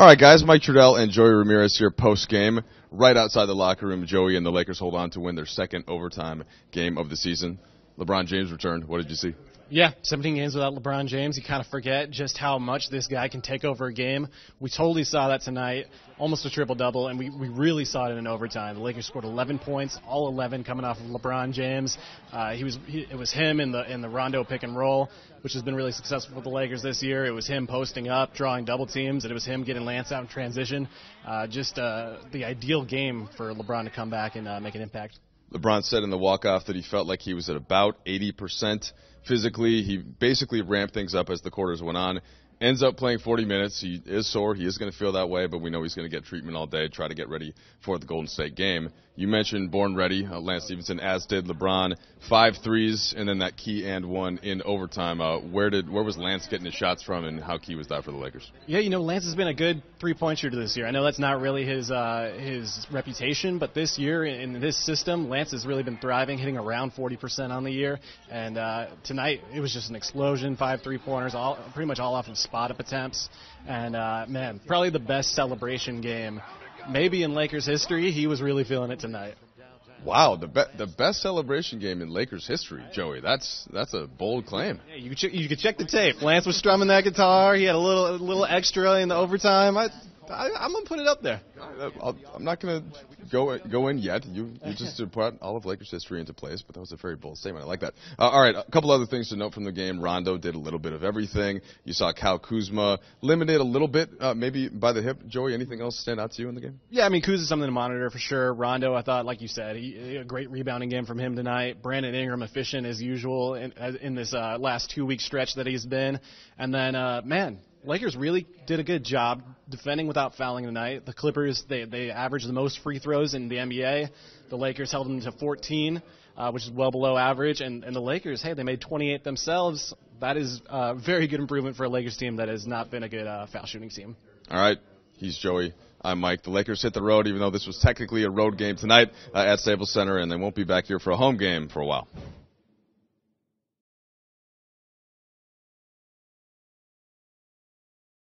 All right, guys. Mike Trudell and Joey Ramirez here post game, right outside the locker room. Joey and the Lakers hold on to win their second overtime game of the season. LeBron James returned. What did you see? Yeah, 17 games without LeBron James. You kind of forget just how much this guy can take over a game. We totally saw that tonight, almost a triple double, and we, we really saw it in an overtime. The Lakers scored 11 points, all 11 coming off of LeBron James. Uh, he was he, it was him in the in the Rondo pick and roll, which has been really successful for the Lakers this year. It was him posting up, drawing double teams, and it was him getting Lance out in transition. Uh, just uh, the ideal game for LeBron to come back and uh, make an impact. LeBron said in the walk-off that he felt like he was at about 80% physically. He basically ramped things up as the quarters went on ends up playing 40 minutes. He is sore. He is going to feel that way, but we know he's going to get treatment all day, try to get ready for the Golden State game. You mentioned born ready, uh, Lance Stephenson, as did LeBron. Five threes, and then that key and one in overtime. Uh, where did where was Lance getting his shots from, and how key was that for the Lakers? Yeah, you know, Lance has been a good three-point shooter this year. I know that's not really his uh, his reputation, but this year in this system, Lance has really been thriving, hitting around 40% on the year. And uh, tonight, it was just an explosion, five three-pointers, all pretty much all off of spot up attempts, and uh, man, probably the best celebration game maybe in Lakers history. He was really feeling it tonight. Wow, the be- the best celebration game in Lakers history, Joey. That's that's a bold claim. Yeah, you could ch- you could check the tape. Lance was strumming that guitar. He had a little a little extra in the overtime. I, I am gonna put it up there. I am not gonna go go in yet. You you just put all of Lakers history into place, but that was a very bold statement. I like that. Uh, all right, a couple other things to note from the game. Rondo did a little bit of everything. You saw Kyle Kuzma limited a little bit, uh, maybe by the hip. Joey, anything else stand out to you in the game? Yeah, I mean Kuz is something to monitor for sure. Rondo, I thought, like you said, he, a great rebounding game from him tonight. Brandon Ingram efficient as usual in, in this uh, last two week stretch that he's been, and then uh, man, Lakers really did a good job defending without fouling tonight. The Clippers they they averaged the most free throws in the NBA. The Lakers held them to 14, uh, which is well below average. And and the Lakers, hey, they made 28 themselves. That is a very good improvement for a Lakers team that has not been a good uh, foul shooting team. All right, he's Joey. I'm Mike. The Lakers hit the road, even though this was technically a road game tonight uh, at Staples Center, and they won't be back here for a home game for a while.